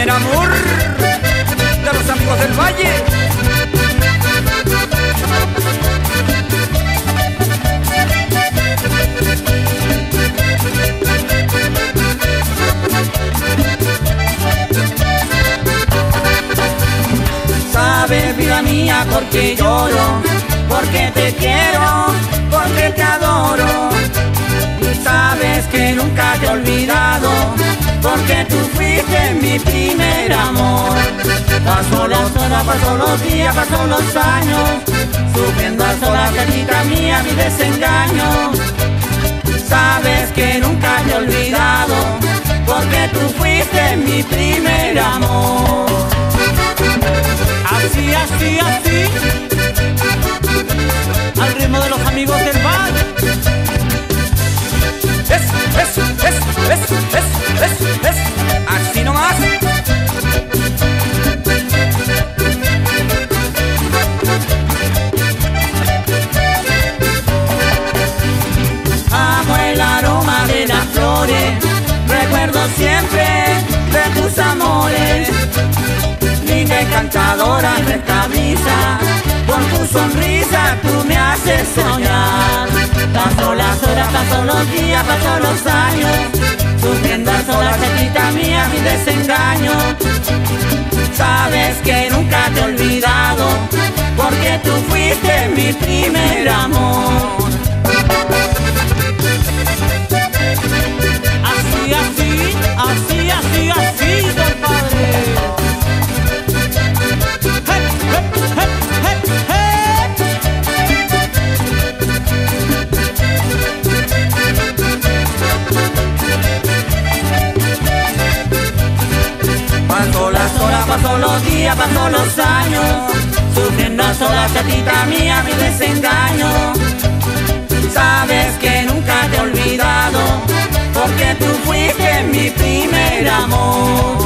primer amor de los amigos del valle. Sabes, vida mía, porque lloro, porque te quiero, porque te adoro. Sabes que nunca te olvidaré porque tú fuiste mi primer amor. Pasó las horas, pasó los días, pasó los años, sufriendo a solas, gatita mía, mi desengaño. Sabes que nunca te he olvidado, porque tú fuiste mi primer amor. Así, así, así. Al ritmo de los amigos del siempre de tus amores. Linda encantadora nuestra brisa, con tu sonrisa tú me haces soñar. Paso las horas, paso los días, paso los años, sufriendo a solas, quita mía, mi desengaño. Sabes que nunca te he olvidado, porque tú fuiste mi primer amor. Pasó los días, pasó los años, sufriendo a solas, gatita mía, mi desengaño. Sabes que nunca te he olvidado, porque tú fuiste mi primer amor.